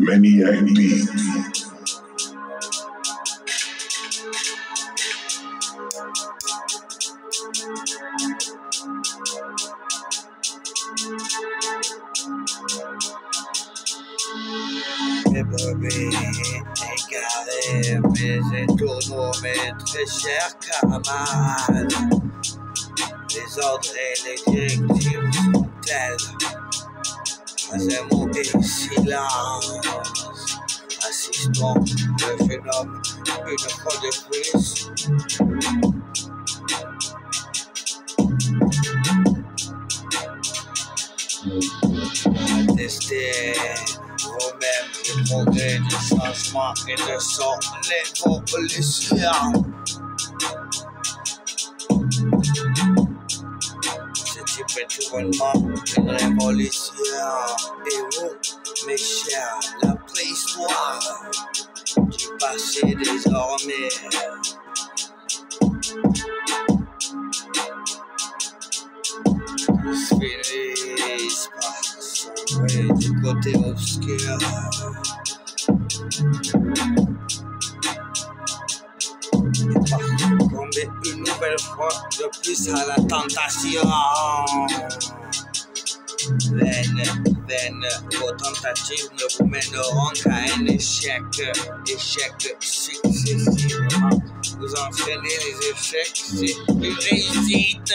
Maniac Beat. Égaré, égaré, mais j'ai tourneaux, mais très cher camarade. Les ordres et les C'est mon silence. Assistons le phénomène une fois de plus. Attestez vous-même le progrès du changement et de son évolution. Bonnement une révolution. Et vous, mes chers, la préhistoire du passé désormais. Par sombrer du côté obscur. Une nouvelle fois de plus à la tentation. Vaines, vaines, vos tentatives ne vous mèneront qu'à un échec, échec successivement. Vous entraînez les échecs, c'est une réussite.